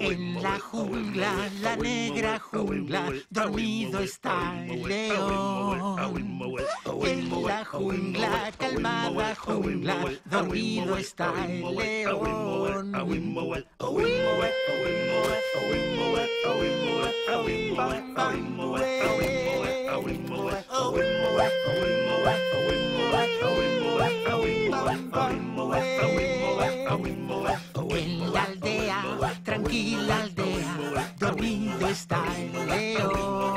En la jungla, la negra jungla, dormido está el león. En la jungla, dormido está el león. En la aldea, tranquila aldea, dormido está el león.